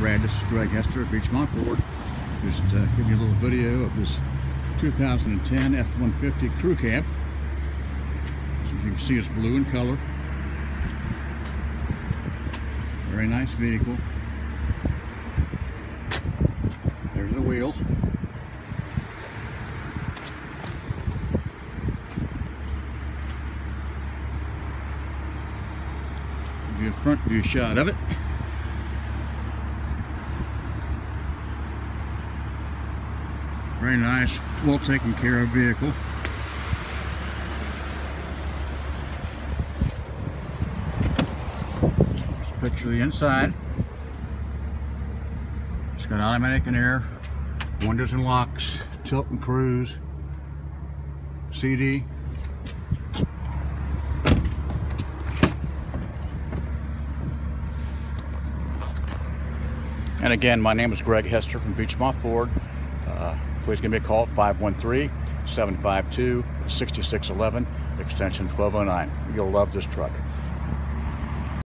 Brad, this is Greg Hester at Beechmont Ford. Just uh, give you a little video of this 2010 F-150 Crew Cab. So you can see it's blue in color. Very nice vehicle. There's the wheels. Give you a front view shot of it. Very nice, well taken care of vehicle. Picture the inside. It's got automatic and air, windows and locks, tilt and cruise, CD. And again, my name is Greg Hester from Beechmont Ford. Uh, please give me a call at 513-752-6611, extension 1209. You'll love this truck.